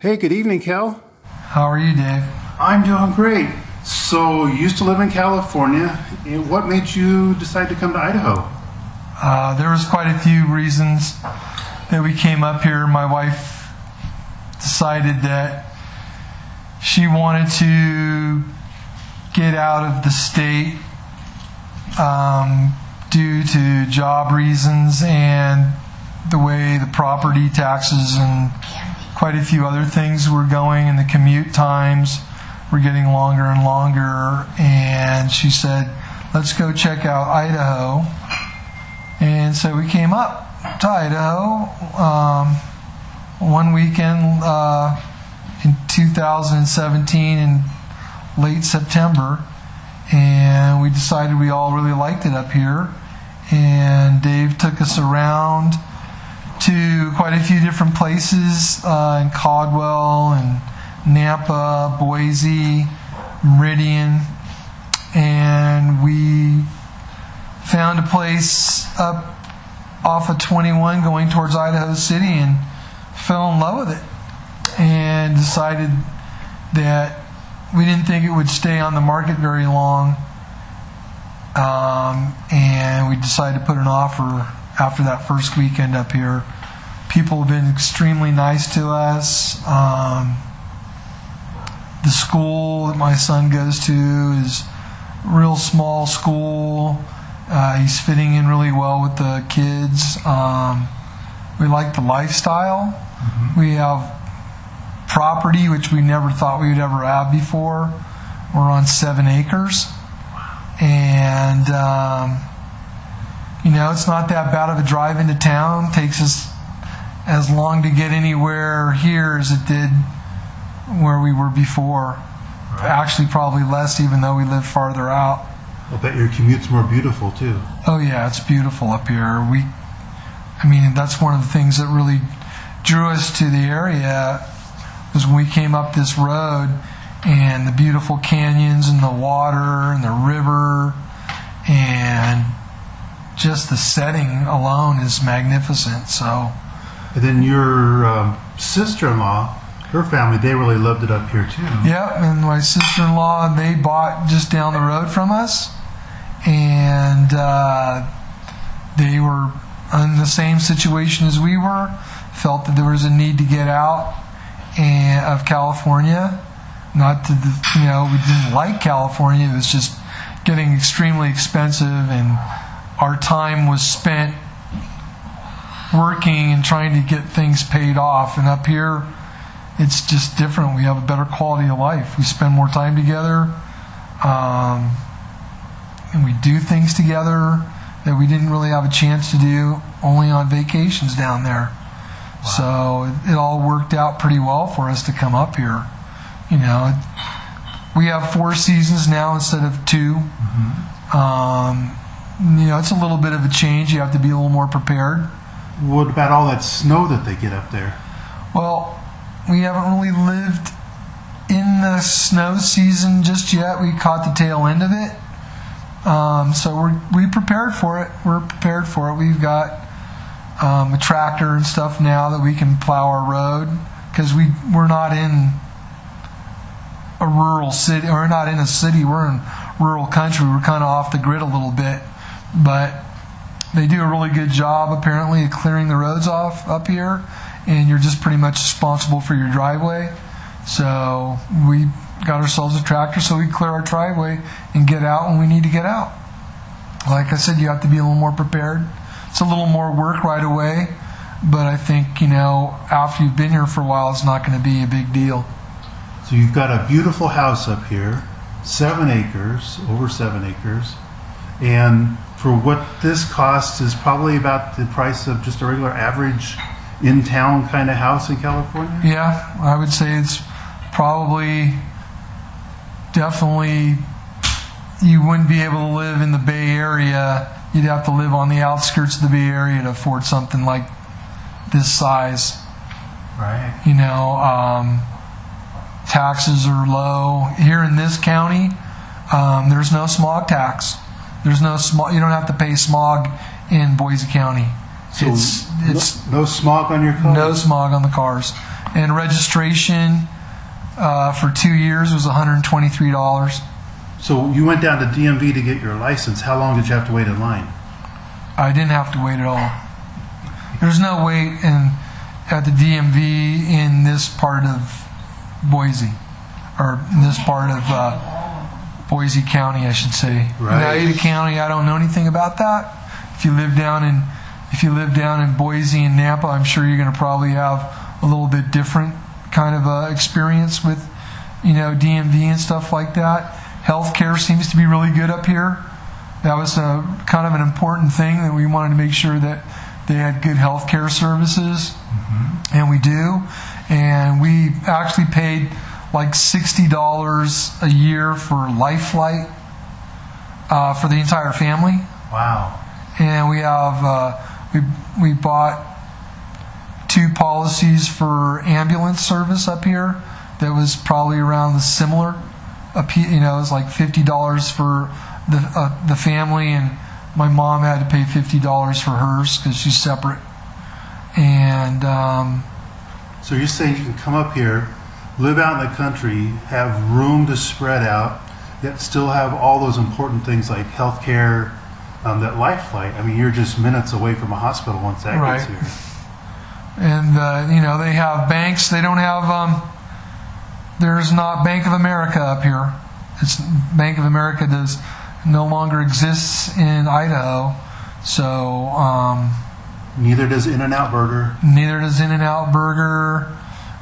Hey, good evening, Kel. How are you, Dave? I'm doing great. So, you used to live in California. What made you decide to come to Idaho? Uh, there was quite a few reasons that we came up here. My wife decided that she wanted to get out of the state um, due to job reasons and the way the property taxes and quite a few other things were going, and the commute times were getting longer and longer. And she said, "Let's go check out Idaho." And so we came up to Idaho um, one weekend uh, in 2017 in late September, and we decided we all really liked it up here. And Dave took us around to quite a few different places uh, in Caldwell and Nampa, Boise, Meridian, and we found a place up off of 21 going towards Idaho City and fell in love with it and decided that we didn't think it would stay on the market very long. Um, and we decided to put an offer after that first weekend up here. People have been extremely nice to us. Um, the school that my son goes to is a real small school. Uh, he's fitting in really well with the kids. Um, we like the lifestyle. We have property which we never thought we would ever have before. We're on seven acres, and um, you know it's not that bad of a drive into town. takes us as long to get anywhere here as it did where we were before. Actually, probably less, even though we live farther out. I'll bet your commute's more beautiful too. Oh yeah, it's beautiful up here. We, I mean, that's one of the things that really drew us to the area was when we came up this road and the beautiful canyons and the water and the river and just the setting alone is magnificent. So And then your um, sister-in-law, her family, they really loved it up here too. Yep, and my sister-in-law they bought just down the road from us, and uh, they were in the same situation as we were. Felt that there was a need to get out and of California. Not to the, you know we didn't like California. It was just getting extremely expensive, and our time was spent working and trying to get things paid off. And up here, it's just different. We have a better quality of life. We spend more time together, um, and we do things together that we didn't really have a chance to do only on vacations down there. So it, it all worked out pretty well for us to come up here. You know, we have four seasons now instead of 2 Um, you know, it's a little bit of a change. You have to be a little more prepared. What about all that snow that they get up there? Well, we haven't really lived in the snow season just yet. We caught the tail end of it. Um, so we're we prepared for it. We're prepared for it. We've got um, a tractor and stuff now that we can plow our road because we we're not in a rural city We're not in a city. We're in rural country. We're kind of off the grid a little bit, but they do a really good job apparently of clearing the roads off up here, and you're just pretty much responsible for your driveway. So we got ourselves a tractor so we clear our driveway and get out when we need to get out. Like I said, you have to be a little more prepared. It's a little more work right away, but I think you know after you've been here for a while, it's not going to be a big deal. So you've got a beautiful house up here, seven acres, over seven acres, and for what this costs is probably about the price of just a regular average in-town kind of house in California. Yeah, I would say it's probably definitely you wouldn't be able to live in the Bay Area. You'd have to live on the outskirts of the Bay Area to afford something like this size. Right. You know, um, taxes are low here in this county. Um, there's no smog tax. There's no smog. You don't have to pay smog in Boise County. So it's it's no, no smog on your car. no smog on the cars. and registration uh, for two years was $123. So you went down to DMV to get your license. How long did you have to wait in line? I didn't have to wait at all. There's no wait in at the DMV in this part of Boise, or in this part of uh, Boise County, I should say. Right. Ada County, I don't know anything about that. If you live down in if you live down in Boise and Nampa, I'm sure you're going to probably have a little bit different kind of uh, experience with you know DMV and stuff like that. Healthcare seems to be really good up here that was a, kind of an important thing that we wanted to make sure that they had good health care services and we do and we actually paid like $60 a year for life flight uh, for the entire family Wow. and we have uh, we, we bought two policies for ambulance service up here that was probably around the similar you know it was like $50 for the uh, the family and my mom had to pay $50 for hers because she's separate and um, So you're saying you can come up here, live out in the country, have room to spread out, yet still have all those important things like health care, um, that life flight. I mean, you're just minutes away from a hospital once that Right. gets here. and uh, you know they have banks. They don't have. Um, there's not Bank of America up here. It's Bank of America does no longer exists in Idaho, so um, Neither does In and Out Burger. neither does In and Out Burger.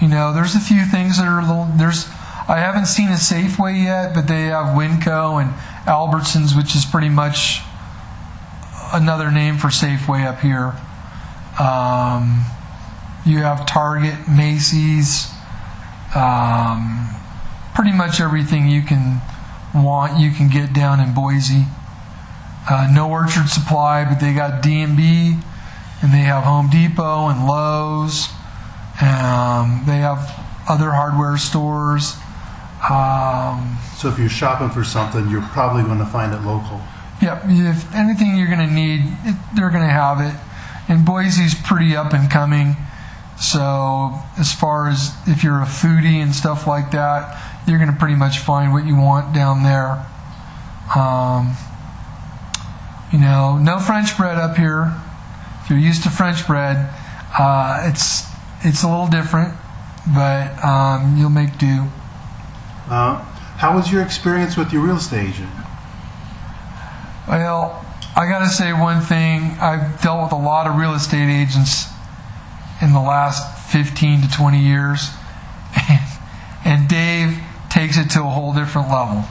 You know, there's a few things that are a little. There's I haven't seen a Safeway yet, but they have Winco and Albertsons, which is pretty much another name for Safeway up here. Um, you have Target, Macy's, um, pretty much everything you can want you can get down in Boise. Uh, no Orchard Supply, but they got D&B, and they have Home Depot and Lowe's. Um, they have other hardware stores. Um, So if you're shopping for something, you're probably going to find it local. Yep. If anything you're going to need, it, they're going to have it. And Boise's pretty up and coming. So as far as if you're a foodie and stuff like that, you're going to pretty much find what you want down there. Um, you know, no French bread up here. If you're used to French bread, uh, it's it's a little different, but um, you'll make do. Uh, how was your experience with your real estate agent? Well, I got to say one thing. I've dealt with a lot of real estate agents in the last 15 to 20 years, and, and Dave takes it to a whole different level.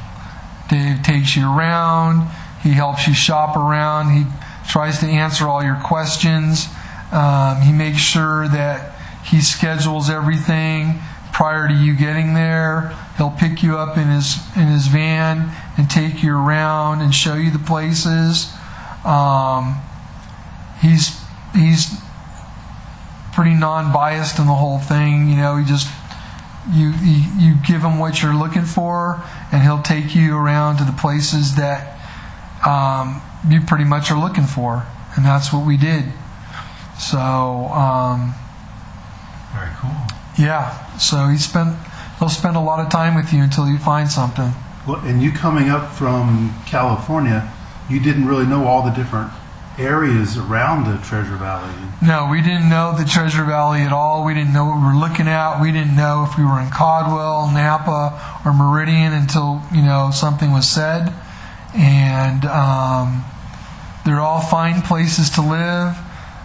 Dave takes you around, he helps you shop around, he tries to answer all your questions, um, he makes sure that he schedules everything prior to you getting there. He'll pick you up in his in his van and take you around and show you the places. Um, he's he's pretty non-biased in the whole thing. You know, he just you, you you give him what you're looking for, and he'll take you around to the places that um, you pretty much are looking for, and that's what we did. So um, Very cool. yeah, so he spent he'll spend a lot of time with you until you find something. Well, and you coming up from California, you didn't really know all the different areas around the Treasure Valley. No, we didn't know the Treasure Valley at all. We didn't know what we were looking at. We didn't know if we were in Caldwell, Nampa, or Meridian until you know something was said. And um, they're all fine places to live.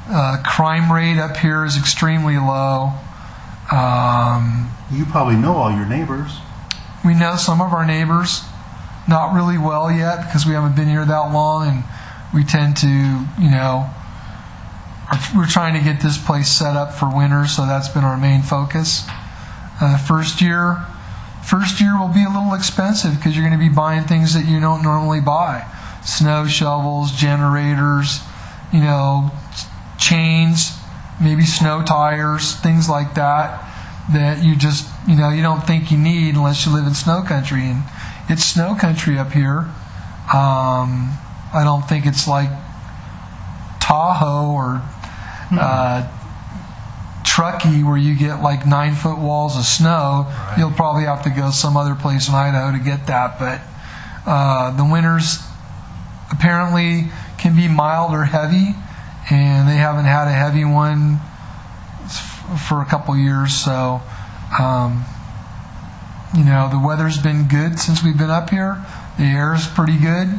Uh, crime rate up here is extremely low. Um, You probably know all your neighbors. we know some of our neighbors, not really well yet because we haven't been here that long, and we tend to, you know, we're trying to get this place set up for winter, so that's been our main focus. Uh, first year, first year will be a little expensive because you're going to be buying things that you don't normally buy: snow shovels, generators, you know, chains, maybe snow tires, things like that that you just you know you don't think you need unless you live in snow country and it's snow country up here um, i don't think it's like tahoe or uh, Truckee, where you get like nine foot walls of snow, Right. you'll probably have to go some other place in Idaho to get that. But uh, the winters apparently can be mild or heavy, and they haven't had a heavy one for a couple years. So, um, you know, the weather's been good since we've been up here. The air's pretty good.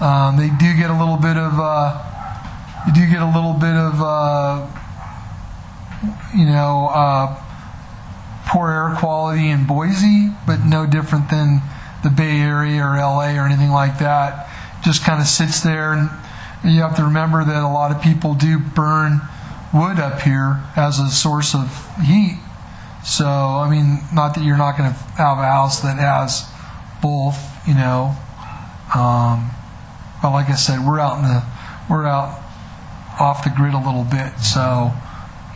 Um, they do get a little bit of, uh, you do get a little bit of, uh, you know, uh, poor air quality in Boise, but no different than the Bay Area or LA or anything like that. Just kind of sits there, and you have to remember that a lot of people do burn wood up here as a source of heat. So, I mean, not that you're not going to have a house that has both, you know. Um, but like I said, we're out in the, we're out off the grid a little bit. So,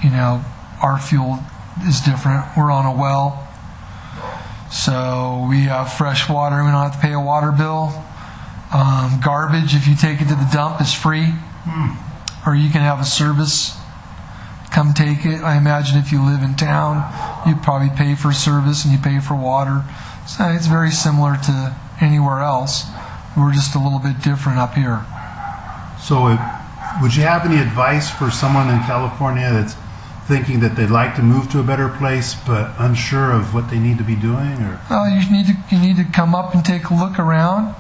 you know, our fuel is different. We're on a well. So we have fresh water. We don't have to pay a water bill. Um, garbage, if you take it to the dump, is free. Or you can have a service come take it. I imagine if you live in town, you probably pay for service and you pay for water. So it's very similar to anywhere else. We're just a little bit different up here. So, it, would you have any advice for someone in California that's thinking that they'd like to move to a better place but unsure of what they need to be doing? Or Well, you need to you need to come up and take a look around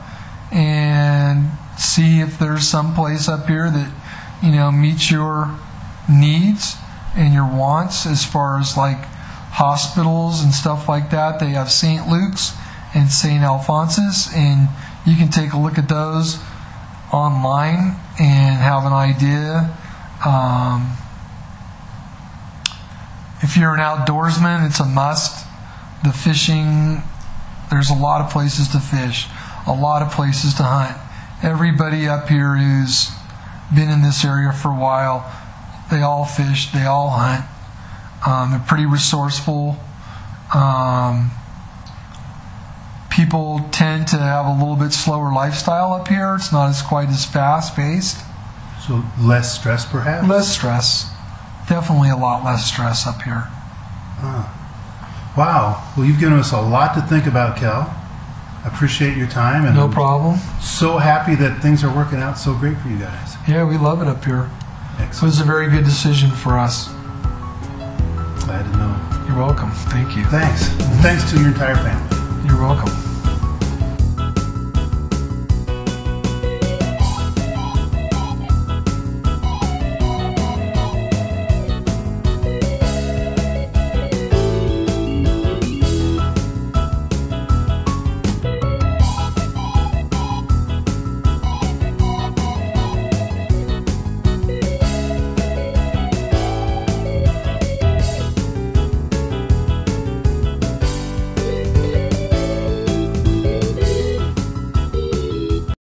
and see if there's some place up here that you know meets your needs and your wants as far as like hospitals and stuff like that. They have St. Luke's and St. Alphonsus, and you can take a look at those online and have an idea. Um, if you're an outdoorsman, it's a must. The fishing, there's a lot of places to fish, a lot of places to hunt. Everybody up here who's been in this area for a while, they all fish, they all hunt. Um, they're pretty resourceful. Um, people tend to have a little bit slower lifestyle up here. It's not as quite as fast paced. so less stress, perhaps? Less stress. Definitely a lot less stress up here. Wow. Well, you've given us a lot to think about, Kel. Appreciate your time, and No I'm problem. so happy that things are working out so great for you guys. Yeah, we love it up here. Excellent. It was a very good decision for us. Glad to know. You're welcome. Thank you. Thanks. Thanks to your entire family. You're welcome.